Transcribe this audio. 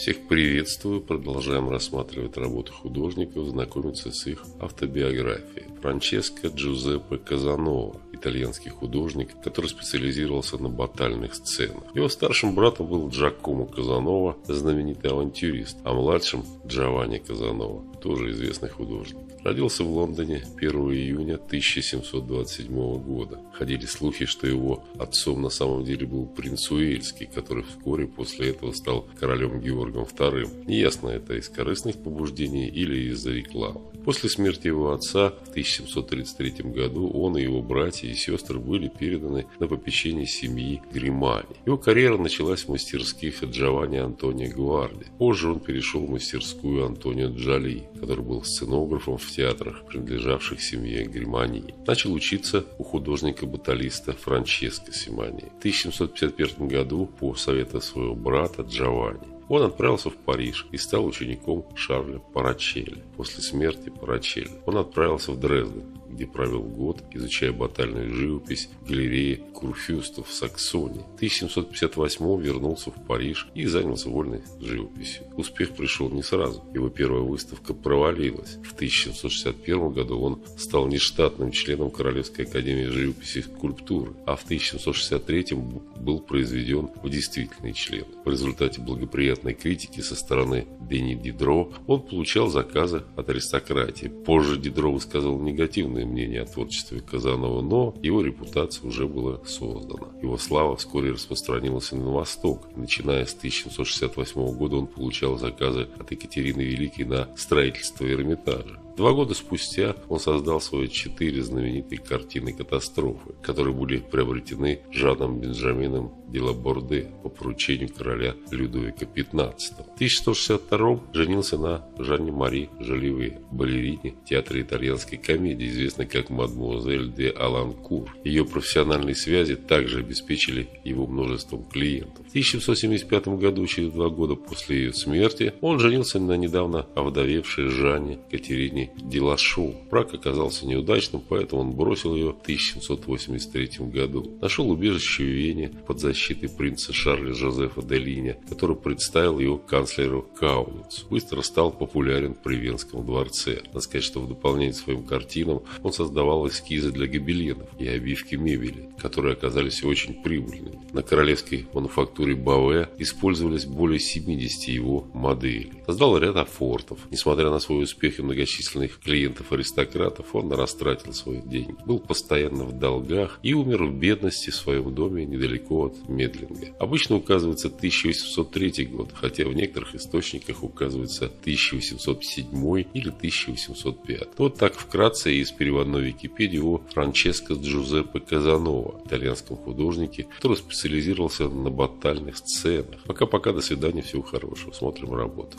Всех приветствую. Продолжаем рассматривать работы художников, знакомиться с их автобиографией. Франческо Джузеппе Казанова, итальянский художник, который специализировался на батальных сценах. Его старшим братом был Джакомо Казанова, знаменитый авантюрист, а младшим Джованни Казанова, тоже известный художник. Родился в Лондоне 1 июня 1727 года. Ходили слухи, что его отцом на самом деле был принц Уэльский, который вскоре после этого стал королем Георгом II. Неясно, это из корыстных побуждений или из-за рекламы. После смерти его отца в 1733 году он и его братья и сестры были переданы на попечение семьи Гримани. Его карьера началась в мастерских Джованни Антонио Гварди. Позже он перешел в мастерскую Антонио Джоли, который был сценографом в театрах, принадлежавших семье Гримани. Начал учиться у художника-баталиста Франческо Симани. В 1751 году по совету своего брата Джованни он отправился в Париж и стал учеником Шарля Парачелли. После смерти Парачелли он отправился в Дрезден, где провел год, изучая батальную живопись в галерее Курфюстов в Саксонии. В 1758 вернулся в Париж и занялся вольной живописью. Успех пришел не сразу. Его первая выставка провалилась. В 1761 году он стал нештатным членом Королевской академии живописи и скульптуры, а в 1763 был произведен в действительный член. В результате благоприятной критики со стороны Дени Дидро он получал заказы от аристократии. Позже Дидро высказал негативные мнения о творчестве Казанова, но его репутация уже была создана. Его слава вскоре распространилась на восток. Начиная с 1768 года он получал заказы от Екатерины Великой на строительство Эрмитажа. Два года спустя он создал свои четыре знаменитые картины катастрофы, которые были приобретены Жаном Бенджамином Делаборде по поручению короля Людовика XV. В 1162 женился на Жанне Мари Жоливе, балерине театра итальянской комедии, известной как мадмуазель де Аланкур. Ее профессиональные связи также обеспечили его множеством клиентов. В 1775 году, через два года после ее смерти, он женился на недавно овдовевшей Жанне Катерине Делашоу. Брак оказался неудачным, поэтому он бросил ее в 1783 году. Нашел убежище в Вене под защитой принца Шарля Жозефа де Линя, который представил его канцлеру Кауницу. Быстро стал популярен при Венском дворце. Надо сказать, что в дополнение к своим картинам он создавал эскизы для гобеленов и обивки мебели, которые оказались очень прибыльными. На королевской мануфактуре Баве использовались более 70 его моделей. Создал ряд афортов. Несмотря на свой успех и многочисленных клиентов-аристократов, он растратил свои деньги. Был постоянно в долгах и умер в бедности в своем доме недалеко от Медлинга. Обычно указывается 1803 год, хотя в некоторых источниках указывается 1807 или 1805. Вот так вкратце из переводной Википедии о Франческо Джузеппе Казанова, итальянском художнике, который специализировался на батальных сценах. Пока-пока, до свидания, всего хорошего. Смотрим работу.